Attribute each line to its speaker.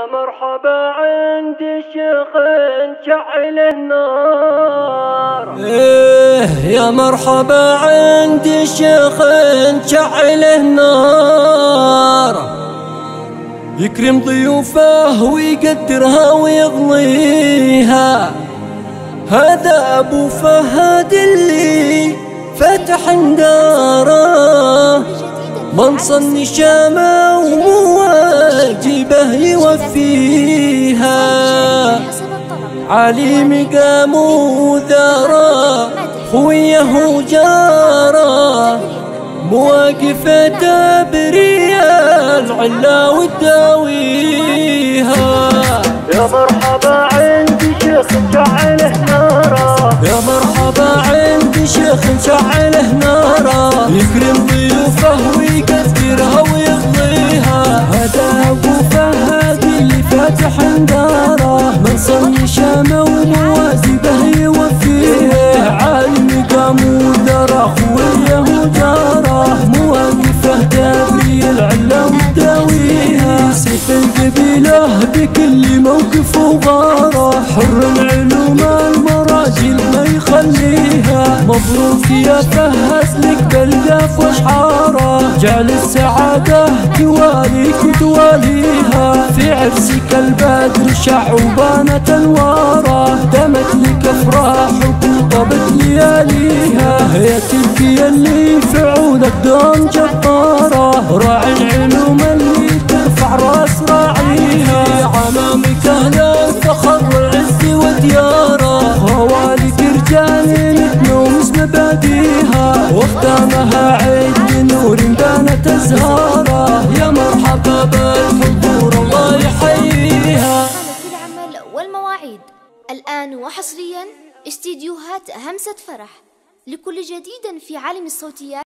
Speaker 1: يا مرحبا عند الشيخ شعل النار.
Speaker 2: إيه يا مرحبا عند الشيخ شعل النار. يكرم ضيوفه ويقدرها ويغليها هذا أبو فهد اللي فتح داره من صن شامه ومواجبه يوفيها. علي مقام وذارة خويه وجاره مواقفه تبريا العلا وتداويها
Speaker 1: يا مرحبا عند شيخ شعله نارا.
Speaker 2: يا مرحبا عند شيخ شعله فاتح داره من صن شامه وموازبه يوفيه عالم قام ودرى خويه وجاره مواقفه دابي العلا وتداويها سيف القبيله بكل موقف وغاره. حر العلوم المراجل ما يخليها. مبروك يا فهد لك بالقاف واشعاره جعل السعادة تواليك وتواليها. في عرسك البدر شعوبانة انواره دمت لك افراحك وطبت لياليها. يا تبكي اللي في عودك دون جبارة. راعي العلوم اللي ترفع راس راعيها. عمامك أهل الفخر والعز وديارة. خوالك رجال تنومس مباديها واختامها عيد نور بانت ازهاره
Speaker 3: والمواعيد الآن وحصريا استديوهات همسة فرح. لكل جديد في عالم الصوتيات